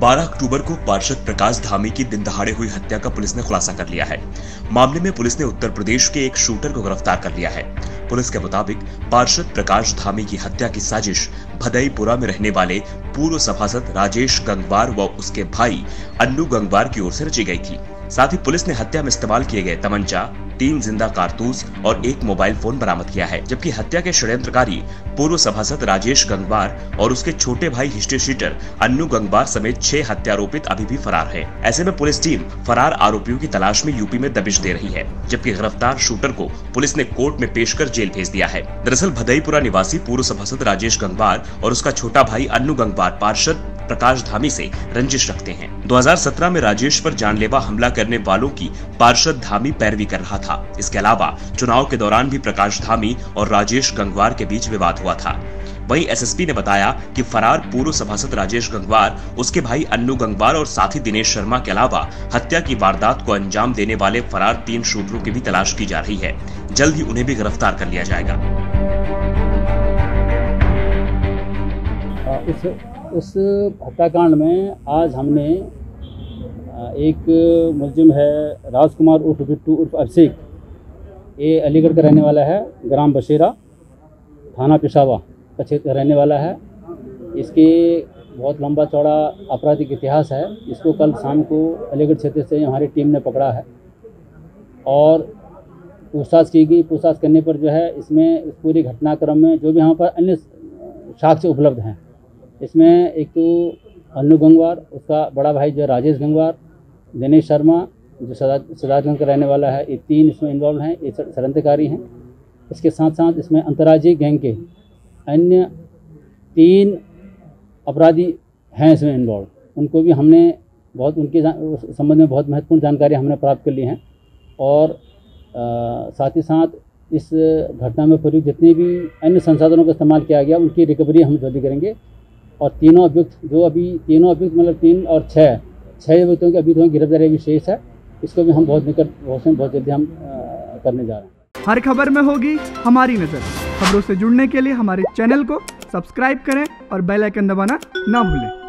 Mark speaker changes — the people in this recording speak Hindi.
Speaker 1: 12 अक्टूबर को पार्षद प्रकाश धामी की दिन दहाड़े हुई हत्या का पुलिस ने खुलासा कर लिया है। मामले में पुलिस ने उत्तर प्रदेश के एक शूटर को गिरफ़्तार कर लिया है। पुलिस के मुताबिक पार्षद प्रकाश धामी की हत्या की साजिश भदईपुरा में रहने वाले पूर्व सभासद राजेश गंगवार व उसके भाई अन्नू गंगवार की ओर से रची गई थी। साथ ही पुलिस ने हत्या में इस्तेमाल किए गए तमंचा, तीन ज़िंदा कारतूस और एक मोबाइल फ़ोन बरामद किया है, जबकि हत्या के षड्यंत्रकारी पूर्व सभासद राजेश गंगवार और उसके छोटे भाई हिस्ट्री शीटर अन्नू गंगवार समेत छह हत्यारोपित अभी भी फरार है। ऐसे में पुलिस टीम फरार आरोपियों की तलाश में यूपी में दबिश दे रही है, जबकि गिरफ़्तार शूटर को पुलिस ने कोर्ट में पेश कर जेल भेज दिया है। दरअसल भदईपुरा निवासी पूर्व सभासद राजेश गंगवार और उसका छोटा भाई अन्नू गंगवार पार्षद प्रकाश धामी से रंजिश रखते हैं। 2017 में राजेश पर जानलेवा हमला करने वालों की पार्षद धामी पैरवी कर रहा था। इसके अलावा चुनाव के दौरान भी प्रकाश धामी और राजेश गंगवार के बीच विवाद हुआ था। वहीं एसएसपी ने बताया कि फरार पूर्व सभासद राजेश गंगवार, उसके भाई अन्नू गंगवार और साथी दिनेश शर्मा के अलावा हत्या की वारदात को अंजाम देने वाले फरार तीन शूटरों की भी तलाश की जा रही है। जल्द ही उन्हें भी गिरफ़्तार कर लिया जाएगा।
Speaker 2: इस उस हत्याकांड में आज हमने एक मुलजिम है राजकुमार उर्फ़ बिट्टू उर्फ़ अभिषेक ये अलीगढ़ का रहने वाला है, ग्राम बशेरा, थाना पिशावा का क्षेत्र रहने वाला है। इसके बहुत लंबा चौड़ा आपराधिक इतिहास है। इसको कल शाम को अलीगढ़ क्षेत्र से हमारी टीम ने पकड़ा है। और पूछताछ की गई। पूछताछ करने पर जो है, इसमें इस पूरी घटनाक्रम में जो भी यहाँ पर अन्य साक्ष्य उपलब्ध हैं इसमें एक तो अन्नू गंगवार उसका बड़ा भाई जो राजेश गंगवार दिनेश शर्मा जो सदा सदाजगंज का रहने वाला है ये तीन इसमें इन्वॉल्व हैं ये षडयंत्रकारी हैं। इसके साथ साथ इसमें अंतर्राज्यीय गैंग के अन्य तीन अपराधी हैं इसमें इन्वॉल्व उनको भी हमने बहुत उनके संबंध में बहुत महत्वपूर्ण जानकारी हमने प्राप्त कर ली है। और आ, साथ ही साथ इस घटना में प्रयुक्त जितने भी अन्य संसाधनों का इस्तेमाल किया गया उनकी रिकवरी हम जल्दी करेंगे। और तीनों अभियुक्त, जो अभी तीनों अभियुक्त मतलब तीन और छः छः अभियुक्तों की अभी तो गिरफ्तारी अभी शेष है। इसको भी हम बहुत निकट, बहुत जल्दी हम करने जा रहे हैं।
Speaker 3: हर खबर में होगी हमारी नज़र। खबरों से जुड़ने के लिए हमारे चैनल को सब्सक्राइब करें और बेल आइकन दबाना ना भूलें।